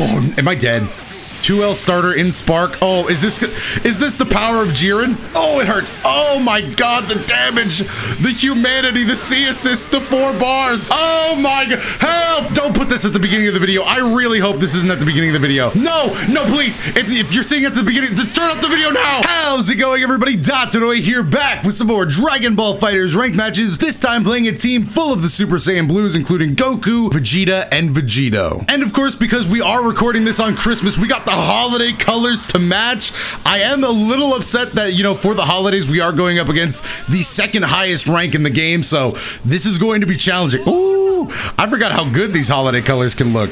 Oh, am I dead? 2L starter in Spark. Oh, is this is this the power of Jiren? Oh, it hurts. Oh my god, the damage, the humanity, the C assist, the four bars. Oh my god, help! Don't put this at the beginning of the video. I really hope this isn't at the beginning of the video. No, no, please. It's, if you're seeing it at the beginning, just turn off the video now. How's it going, everybody? Dotodoya here, back with some more Dragon Ball FighterZ ranked matches. This time playing a team full of the Super Saiyan Blues, including Goku, Vegeta, and Vegito. And of course, because we are recording this on Christmas, we got the holiday colors to match. I am a little upset that, you know, for the holidays, we are going up against the second highest rank in the game. So this is going to be challenging. Ooh, I forgot how good these holiday colors can look.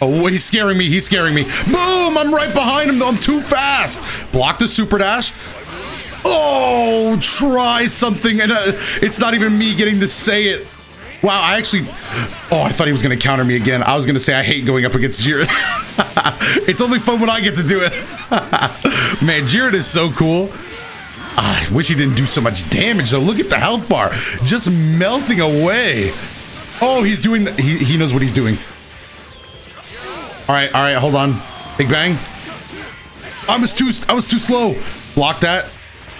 Oh, he's scaring me. He's scaring me. Boom! I'm right behind him, though. I'm too fast. Block the super dash. Oh, try something. And uh, it's not even me getting to say it. Wow, I actually... Oh, I thought he was going to counter me again. I was going to say I hate going up against Jiren. it's only fun when I get to do it. Man, Jiren is so cool. Ah, I wish he didn't do so much damage, though. Look at the health bar. Just melting away. Oh, he's doing... The, he, he knows what he's doing. All right, all right, hold on. Big Bang. I was too... I was too slow. Block that.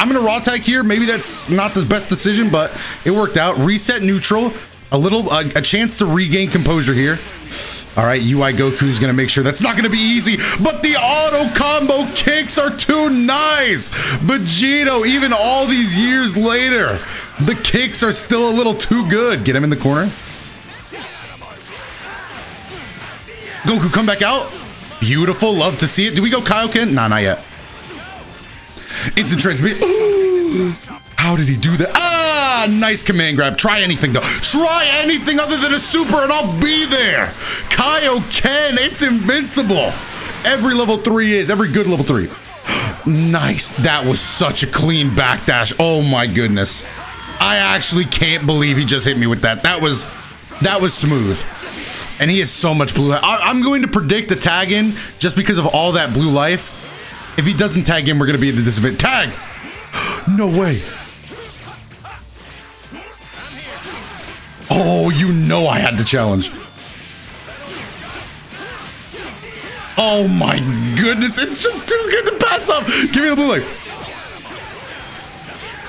I'm gonna raw tag here. Maybe that's not the best decision, but it worked out. Reset neutral. A little, a chance to regain composure here. All right, UI Goku's gonna make sure that's not gonna be easy, but the auto combo kicks are too nice. Vegito, even all these years later, the kicks are still a little too good. Get him in the corner. Goku, come back out. Beautiful, love to see it. Do we go Kaioken? Nah, not yet. Instant transmit. How did he do that? Nice command grab. Try anything though. Try anything other than a super and I'll be there. Kaioken, it's invincible. Every level three is, every good level three. nice. That was such a clean backdash. Oh my goodness. I actually can't believe he just hit me with that. That was, that was smooth. And he has so much blue. I, am going to predict a tag in just because of all that blue life. If he doesn't tag in, we're going to be into this event. Tag! no way. Oh, you know I had to challenge. Oh my goodness, it's just too good to pass up. Give me the blue light.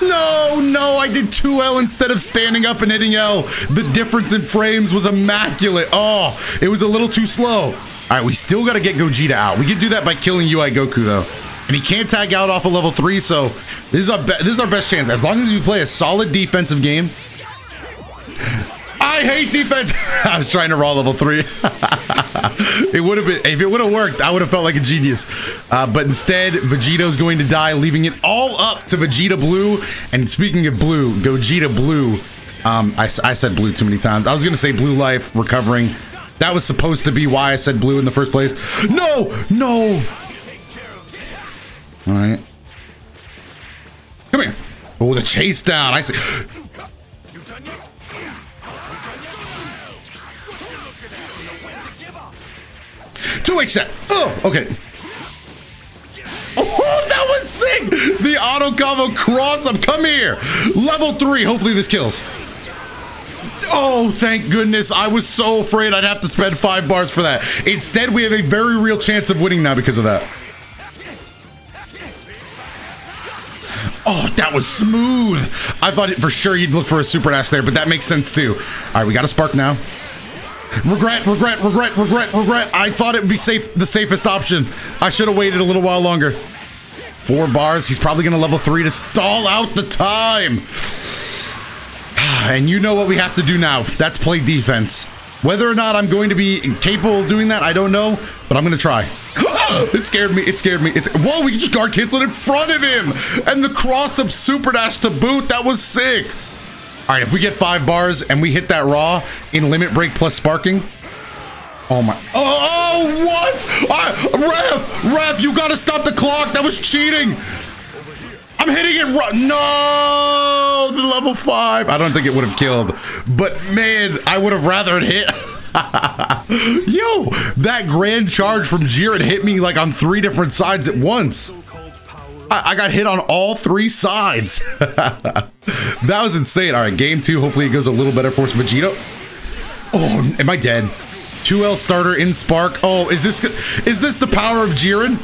No, no, I did 2L instead of standing up and hitting L. The difference in frames was immaculate. Oh, it was a little too slow. All right, we still got to get Gogeta out. We can do that by killing UI Goku, though. And he can't tag out off of level 3, so this is our, this is our best chance. As long as we play a solid defensive game. I hate defense. I was trying to raw level 3. it would have been, if it would have worked, I would have felt like a genius. Uh, but instead, Vegito's going to die, leaving it all up to Vegeta Blue. And speaking of blue, Gogeta Blue. Um, I, I said blue too many times. I was going to say blue life, recovering. That was supposed to be why I said blue in the first place. No, no. All right. Come here. Oh, the chase down. I see. Two H that. Oh, okay. Oh, that was sick! The auto combo cross up. Come here. Level three. Hopefully this kills. Oh, thank goodness. I was so afraid I'd have to spend five bars for that. Instead, we have a very real chance of winning now because of that. Oh, that was smooth. I thought for sure you'd look for a super dash there, but that makes sense too. All right, we got a spark now. Regret, regret, regret, regret, regret. I thought it would be safe, the safest option. I should have waited a little while longer. Four bars. He's probably going to level three to stall out the time. And you know what we have to do now. That's play defense. Whether or not I'm going to be capable of doing that, I don't know, but I'm going to try. it scared me. It scared me. It's whoa. We can just guard canceled in front of him, and the cross up super dash to boot. That was sick. All right, if we get five bars and we hit that raw in limit break plus sparking. Oh my! Oh, oh what? Right, ref, ref, you gotta stop the clock. That was cheating. I'm hitting it. raw. No, the level five. I don't think it would have killed, but man, I would have rather it hit. Yo, that grand charge from Jiren hit me like on three different sides at once. I, I got hit on all three sides. that was insane. All right, game two. Hopefully it goes a little better for us. Vegito. Oh, am I dead? 2L starter in Spark. Oh, is this is this the power of Jiren?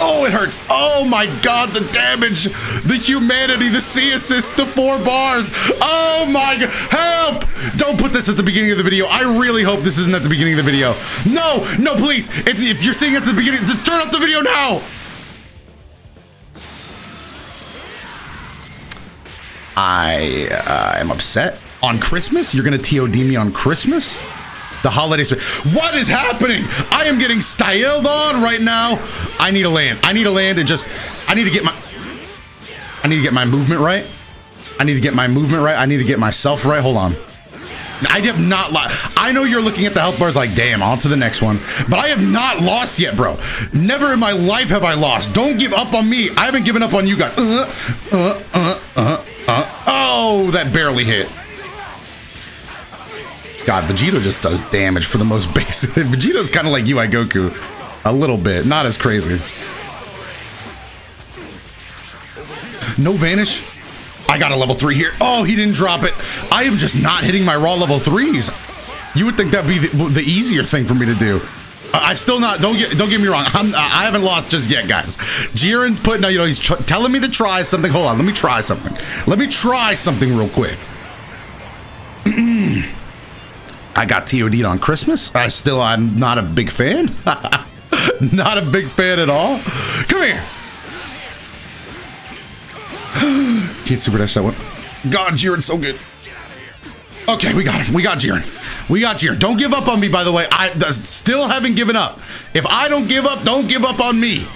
Oh, it hurts. Oh my god, the damage, the humanity, the C assist, the four bars. Oh my god, help! Don't put this at the beginning of the video. I really hope this isn't at the beginning of the video. No, no, please. It's, if you're seeing it at the beginning, just turn off the video now. I uh, am upset. On Christmas? You're gonna TOD me on Christmas? The holidays. What is happening? I am getting styled on right now. I need a land. I need a land and just, I need to get my, I need to get my movement right. I need to get my movement right. I need to get myself right. Hold on. I have not lost. I know you're looking at the health bars like, damn, on to the next one. But I have not lost yet, bro. Never in my life have I lost. Don't give up on me. I haven't given up on you guys. Uh, uh, that barely hit. God, Vegeta just does damage for the most basic. Vegeta's kind of like UI Goku. A little bit. Not as crazy. No vanish. I got a level three here. Oh, he didn't drop it. I am just not hitting my raw level threes. You would think that'd be the, the easier thing for me to do. I've still not. Don't get. Don't get me wrong. I'm, I haven't lost just yet, guys. Jiren's putting. Now you know, he's telling me to try something. Hold on. Let me try something. Let me try something real quick. I got TOD'd on Christmas. I still. I'm not a big fan. not a big fan at all. Come here. Can't super dash that one. God, Jiren's so good. Okay, we got him. We got Jiren. We got Jiren. Don't give up on me, by the way. I still haven't given up. If I don't give up, don't give up on me.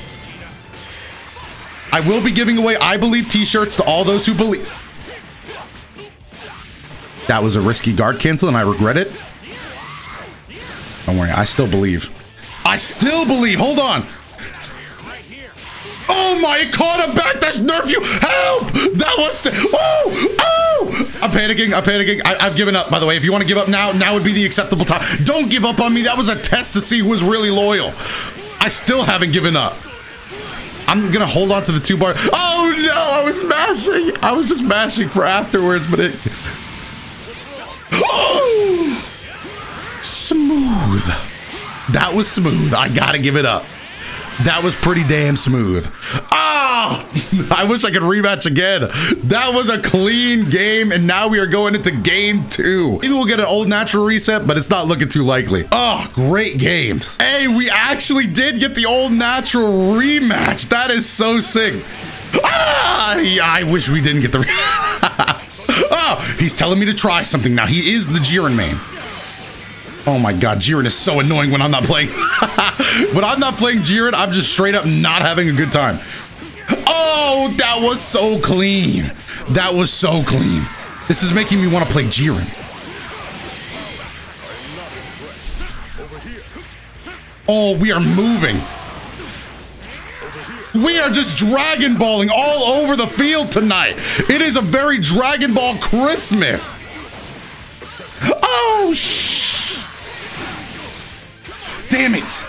I will be giving away I Believe t-shirts to all those who believe. That was a risky guard cancel and I regret it. Don't worry, I still believe. I still believe. Hold on. Oh my, caught him back. That's nerf you. Help! That was. Oh! Oh! I'm panicking. I'm panicking. I, have given up, by the way. If you want to give up now, now would be the acceptable time. Don't give up on me. That was a test to see who was really loyal. I still haven't given up. I'm gonna hold on to the two bar. Oh no, I was mashing. I was just mashing for afterwards, but it. Oh! Smooth. That was smooth. I gotta give it up. That was pretty damn smooth. Oh, I wish I could rematch again. That was a clean game, and now we are going into game two. Maybe we'll get an old natural reset, but it's not looking too likely. Oh, great games. Hey, we actually did get the old natural rematch. That is so sick. Ah! Yeah, I wish we didn't get the... oh, he's telling me to try something now. He is the Jiren main. Oh my god, Jiren is so annoying when I'm not playing. when I'm not playing Jiren, I'm just straight up not having a good time. Oh, that was so clean. That was so clean. This is making me want to play Jiren. Oh, we are moving. We are just Dragon Balling all over the field tonight. It is a very Dragon Ball Christmas. Oh, shit. Damn it!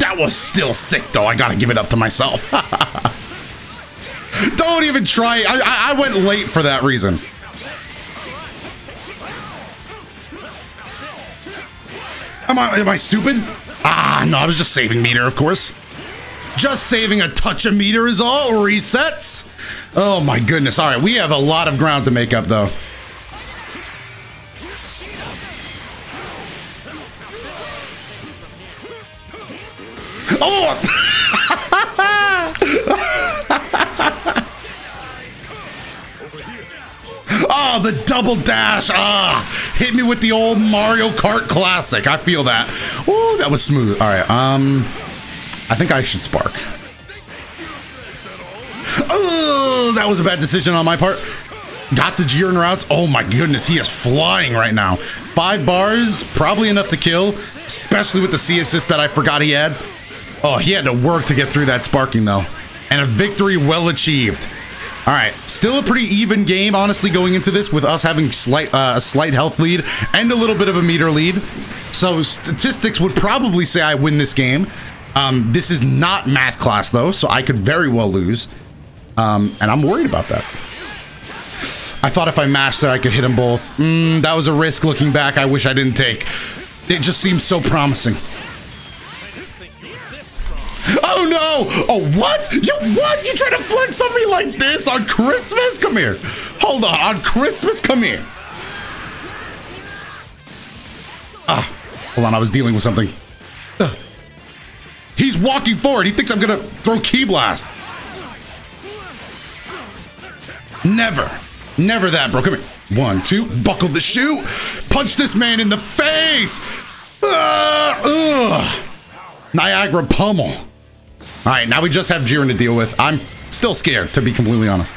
That was still sick, though. I gotta give it up to myself. Don't even try. I, I, went late for that reason. Am I, am I stupid? Ah, no, I was just saving meter, of course. Just saving a touch of meter is all. Resets. Oh my goodness. All right, we have a lot of ground to make up, though. Double dash. Ah, hit me with the old Mario Kart classic. I feel that. Oh, that was smooth. All right. Um, I think I should spark. Oh, that was a bad decision on my part. Got the Jiren routes. Oh my goodness, he is flying right now. Five bars, probably enough to kill, especially with the C assist that I forgot he had. Oh, he had to work to get through that sparking, though. And a victory well achieved. All right, still a pretty even game, honestly, going into this with us having slight uh, a slight health lead and a little bit of a meter lead. So statistics would probably say I win this game. Um, this is not math class, though, so I could very well lose. Um, and I'm worried about that. I thought if I mashed there, I could hit them both. Mm, that was a risk looking back I wish I didn't take. It just seems so promising. Oh! Oh what? You what? You trying to flex on me like this on Christmas? Come here. Hold on. On Christmas, come here. Ah, hold on. I was dealing with something. He's walking forward. He thinks I'm gonna throw key blast. Never, never that, bro. Come here. One, two. Buckle the shoe. Punch this man in the face. Ugh. Niagara pummel. All right, now we just have Jiren to deal with. I'm still scared, to be completely honest.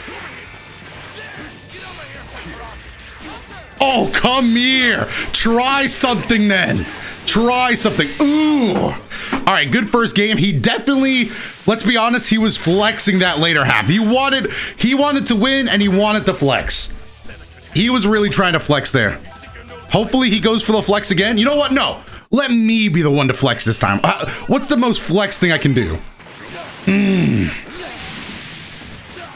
Oh, come here. Try something then. Try something. Ooh. All right, good first game. He definitely, let's be honest, he was flexing that later half. He wanted he wanted to win and he wanted to flex. He was really trying to flex there. Hopefully he goes for the flex again. You know what? No. Let me be the one to flex this time. Uh, what's the most flex thing I can do? Mm.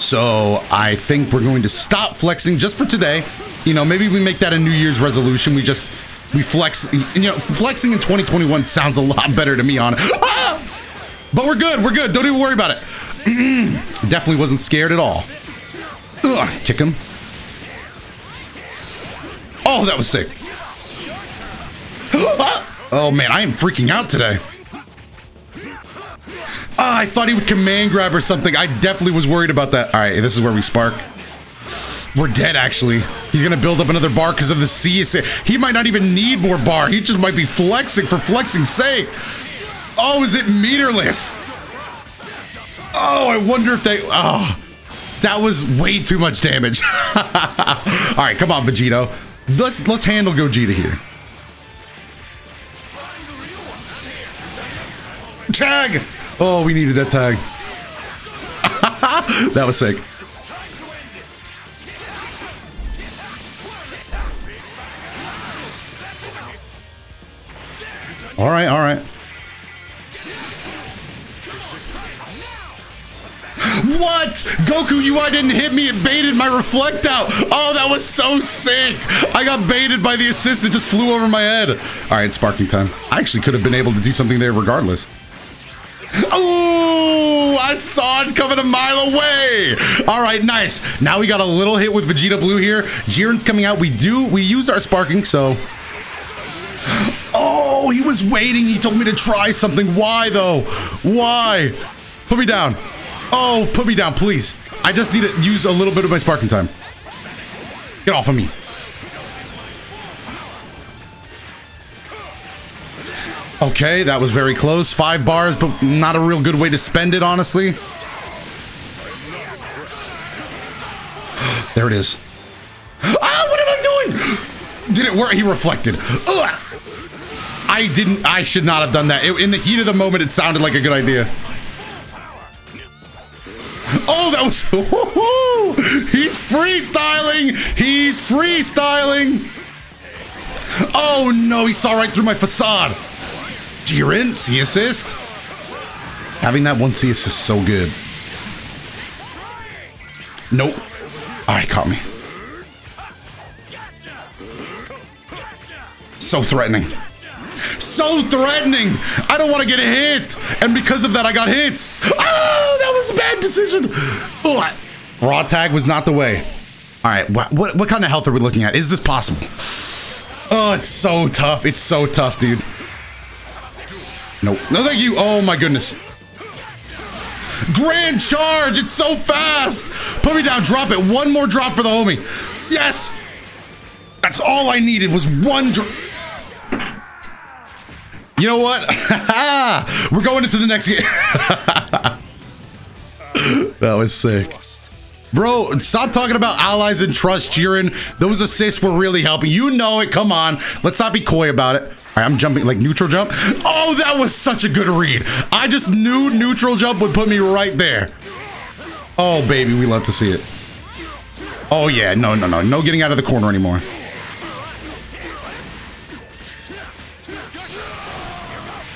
So I think we're going to stop flexing just for today. You know, maybe we make that a New Year's resolution. We just we flex. You know, flexing in 2021 sounds a lot better to me on. Ah! But we're good. We're good. Don't even worry about it. Mm. Definitely wasn't scared at all. Ugh, kick him. Oh, that was sick. oh man, I am freaking out today. Ah, I thought he would command grab or something. I definitely was worried about that. All right, this is where we spark. We're dead, actually. He's gonna build up another bar because of the C. He might not even need more bar. He just might be flexing for flexing's sake. Oh, is it meterless? Oh, I wonder if they. Oh, that was way too much damage. All right, come on, Vegito. Let's let's handle Gogeta here. Tag! Oh, we needed that tag. that was sick. All right, all right. What? Goku UI didn't hit me. It baited my reflect out. Oh, that was so sick. I got baited by the assist that just flew over my head. All right, sparking time. I actually could have been able to do something there regardless. I saw it coming a mile away. All right, nice. Now we got a little hit with Vegeta Blue here. Jiren's coming out. We do, we use our sparking, so. Oh, he was waiting. He told me to try something. Why, though? Why? Put me down. Oh, put me down, please. I just need to use a little bit of my sparking time. Get off of me. Okay, that was very close. Five bars, but not a real good way to spend it, honestly. there it is. Ah, what am I doing? Did it work? He reflected. Ugh. I didn't, I should not have done that. It, in the heat of the moment, it sounded like a good idea. Oh, that was, he's freestyling. He's freestyling. Oh no, he saw right through my facade. Jiren, C assist. Having that one C assist is so good. Nope. Right, caught me. So threatening. So threatening. I don't want to get hit. And because of that, I got hit. Oh, that was a bad decision. Oh, raw tag was not the way. All right, what, what, what kind of health are we looking at? Is this possible? Oh, it's so tough. It's so tough, dude. Nope. No, thank you. Oh, my goodness. Grand charge. It's so fast. Put me down. Drop it. One more drop for the homie. Yes. That's all I needed was one drop. You know what? We're going into the next game. that was sick. Bro, stop talking about allies and trust, Jiren. Those assists were really helping. You know it. Come on. Let's not be coy about it. I'm jumping like neutral jump. Oh, that was such a good read. I just knew neutral jump would put me right there. Oh, baby, we love to see it. Oh, yeah. No, no, no. No getting out of the corner anymore.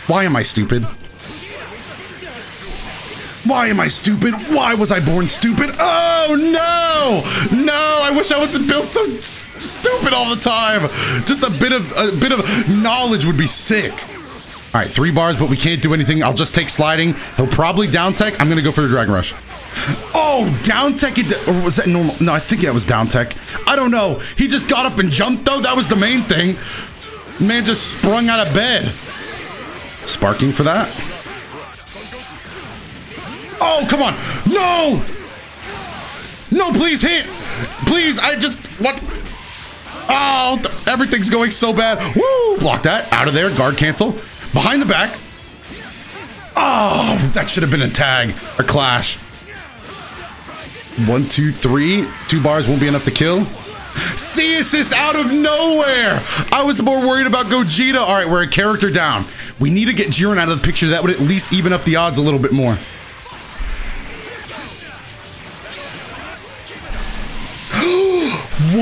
Why am I stupid? Why am I stupid? Why was I born stupid? Oh no! No, I wish I wasn't built so stupid all the time. Just a bit of a bit of knowledge would be sick. All right, three bars, but we can't do anything. I'll just take sliding. He'll probably down tech. I'm gonna go for the Dragon Rush. Oh, down tech, it, or was that normal? No, I think that was down tech. I don't know. He just got up and jumped though. That was the main thing. Man just sprung out of bed. Sparking for that. Oh, come on. No! No, please hit. Please, I just, what? Oh, everything's going so bad. Woo, block that. Out of there, guard cancel. Behind the back. Oh, that should have been a tag, a clash. One, two, three. Two bars won't be enough to kill. C assist out of nowhere. I was more worried about Gogeta. All right, we're a character down. We need to get Jiren out of the picture. That would at least even up the odds a little bit more.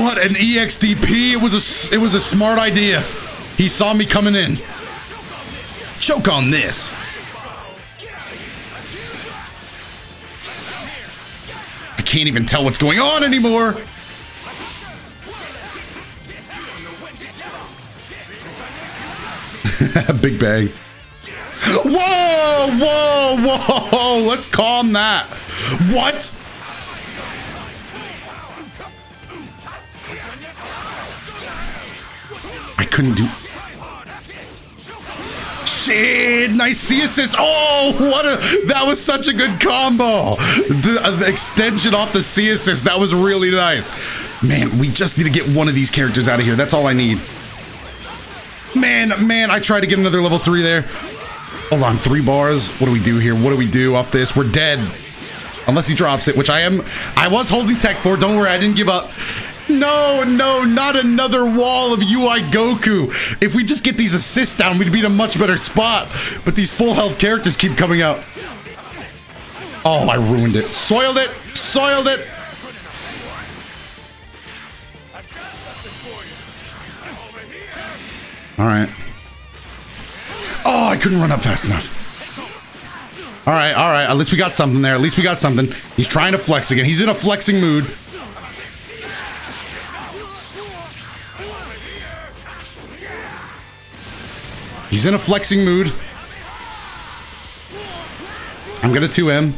What an EXDP. It was a it was a smart idea. He saw me coming in. Choke on this. I can't even tell what's going on anymore. Big bang. Whoa, whoa, whoa. Let's calm that. What? Couldn't do. Shit, nice C assist. Oh, what a, that was such a good combo. The, uh, the extension off the C assist, that was really nice. Man, we just need to get one of these characters out of here. That's all I need. Man, man, I tried to get another level three there. Hold on, three bars. What do we do here? What do we do off this? We're dead. Unless he drops it, which I am. I was holding tech for. Don't worry, I didn't give up. No, no, not another wall of UI Goku. If we just get these assists down, we'd be in a much better spot. But these full health characters keep coming out. Oh, I ruined it. Soiled it. Soiled it. All right. Oh, I couldn't run up fast enough. All right, all right. At least we got something there. At least we got something. He's trying to flex again. He's in a flexing mood. He's in a flexing mood. I'm gonna 2M.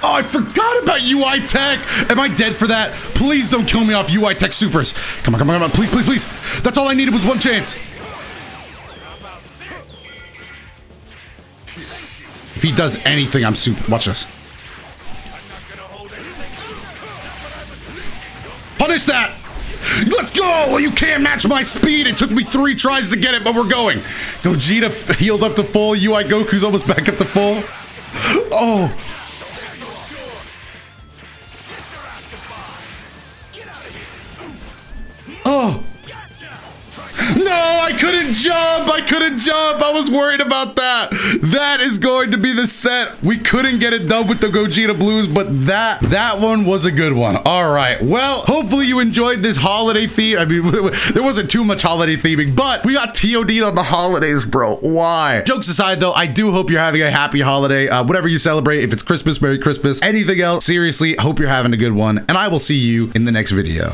Oh, I forgot about UI Tech. Am I dead for that? Please don't kill me off UI Tech Supers. Come on, come on, come on. Please, please, please. That's all I needed was one chance. If he does anything, I'm super. Watch this. Punish that! Let's go! You can't match my speed. It took me three tries to get it, but we're going. Gogeta healed up to full. UI Goku's almost back up to full. Oh. No, I couldn't jump. I couldn't jump. I was worried about that. That is going to be the set. We couldn't get it done with the Gogeta Blues, but that that one was a good one. All right. Well, hopefully you enjoyed this holiday feed. I mean, there wasn't too much holiday theming, but we got TOD on the holidays, bro. Why? Jokes aside, though, I do hope you're having a happy holiday. Uh, whatever you celebrate, if it's Christmas, Merry Christmas. Anything else, seriously, hope you're having a good one. And I will see you in the next video.